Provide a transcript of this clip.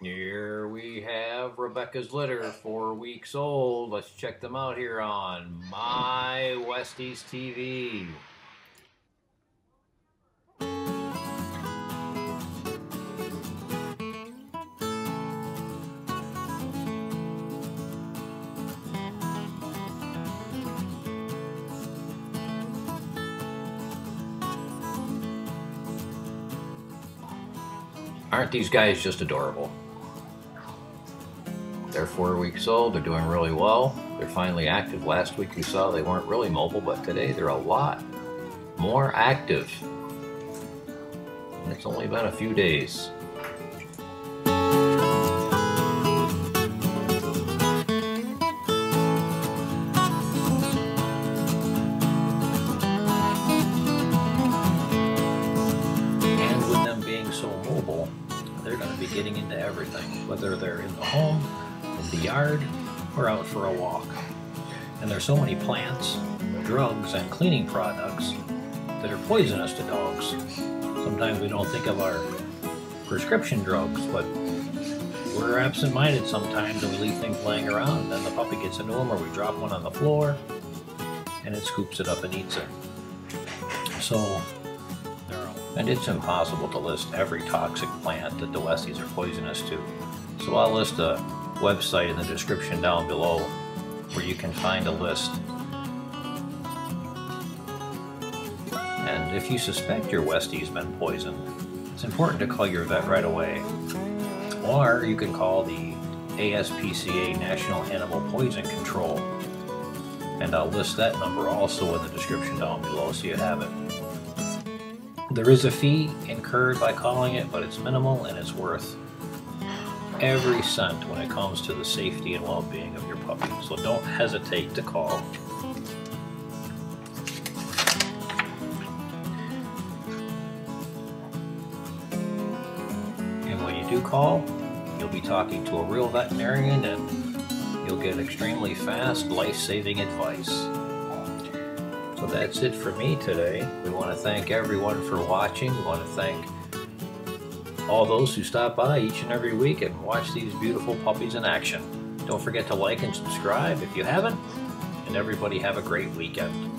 Here we have Rebecca's litter, four weeks old. Let's check them out here on My Westies TV. Aren't these guys just adorable? They're four weeks old, they're doing really well. They're finally active. Last week we saw they weren't really mobile, but today they're a lot more active. And it's only been a few days. So mobile, they're going to be getting into everything, whether they're in the home, in the yard, or out for a walk. And there's so many plants, drugs, and cleaning products that are poisonous to dogs. Sometimes we don't think of our prescription drugs, but we're absent-minded sometimes and we leave things laying around and then the puppy gets into them or we drop one on the floor and it scoops it up and eats it. So and it's impossible to list every toxic plant that the Westies are poisonous to. So I'll list a website in the description down below where you can find a list. And if you suspect your Westie's been poisoned, it's important to call your vet right away. Or you can call the ASPCA National Animal Poison Control. And I'll list that number also in the description down below so you have it. There is a fee incurred by calling it, but it's minimal and it's worth every cent when it comes to the safety and well-being of your puppy. So don't hesitate to call. And when you do call, you'll be talking to a real veterinarian and you'll get extremely fast, life-saving advice. So that's it for me today. We want to thank everyone for watching. We want to thank all those who stop by each and every week and watch these beautiful puppies in action. Don't forget to like and subscribe if you haven't. And everybody have a great weekend.